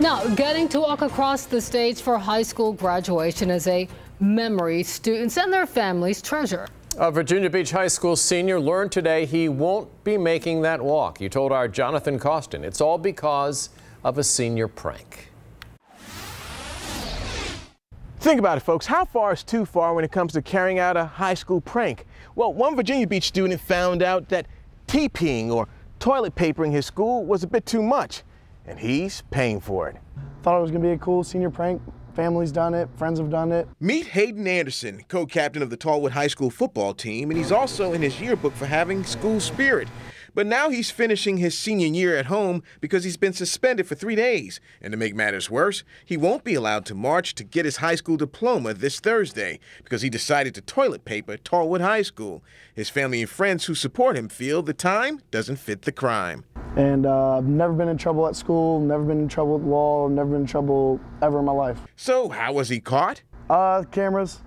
Now, getting to walk across the stage for high school graduation is a memory students and their families treasure. A Virginia Beach High School senior learned today he won't be making that walk. He told our Jonathan Costin it's all because of a senior prank. Think about it, folks. How far is too far when it comes to carrying out a high school prank? Well, one Virginia Beach student found out that TPing or toilet papering his school was a bit too much, and he's paying for it. Thought it was gonna be a cool senior prank. Family's done it, friends have done it. Meet Hayden Anderson, co-captain of the Tallwood High School football team, and he's also in his yearbook for having school spirit. But now he's finishing his senior year at home because he's been suspended for three days. And to make matters worse, he won't be allowed to march to get his high school diploma this Thursday because he decided to toilet paper Tallwood High School. His family and friends who support him feel the time doesn't fit the crime. And uh, I've never been in trouble at school, never been in trouble with law, never been in trouble ever in my life. So, how was he caught? Uh, cameras,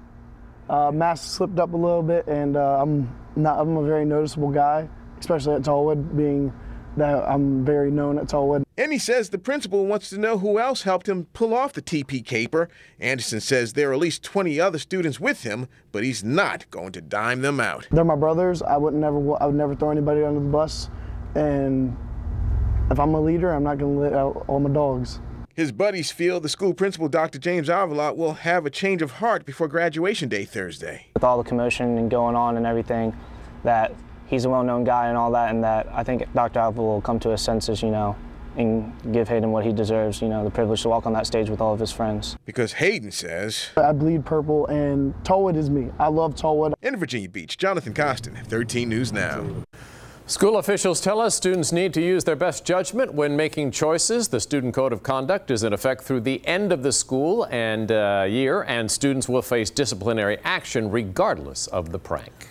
uh, mask slipped up a little bit, and uh, I'm not. I'm a very noticeable guy, especially at Tallwood, being that I'm very known at Tallwood. And he says the principal wants to know who else helped him pull off the TP caper. Anderson says there are at least 20 other students with him, but he's not going to dime them out. They're my brothers. I would never. I would never throw anybody under the bus, and if I'm a leader, I'm not going to let out all my dogs. His buddies feel the school principal, Dr. James Avila, will have a change of heart before graduation day Thursday. With all the commotion and going on and everything, that he's a well-known guy and all that, and that I think Dr. Avila will come to his senses, you know, and give Hayden what he deserves, you know, the privilege to walk on that stage with all of his friends. Because Hayden says, I bleed purple, and Tallwood is me. I love Tallwood. In Virginia Beach, Jonathan Costin, 13 News Now. School officials tell us students need to use their best judgment when making choices. The student code of conduct is in effect through the end of the school and uh, year, and students will face disciplinary action regardless of the prank.